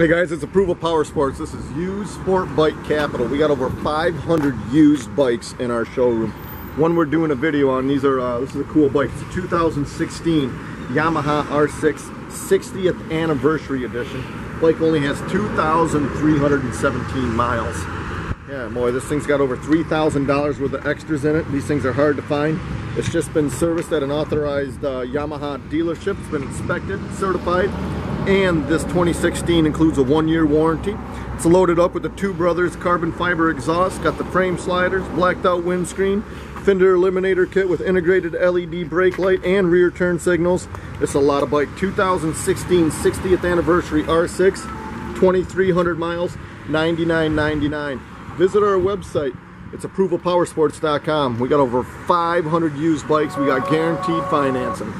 Hey guys, it's Approval Power Sports. This is Used Sport Bike Capital. We got over 500 used bikes in our showroom. One we're doing a video on. These are uh, this is a cool bike. It's a 2016 Yamaha R6 60th Anniversary Edition. Bike only has 2,317 miles. Yeah, boy, this thing's got over $3,000 worth of extras in it. These things are hard to find. It's just been serviced at an authorized uh, Yamaha dealership. It's been inspected, certified, and this 2016 includes a one-year warranty. It's loaded up with the Two Brothers carbon fiber exhaust, got the frame sliders, blacked out windscreen, fender eliminator kit with integrated LED brake light and rear turn signals. It's a lot of bike. 2016 60th anniversary R6, 2,300 miles, 99.99. Visit our website. It's approvalpowersports.com. We got over 500 used bikes. We got guaranteed financing.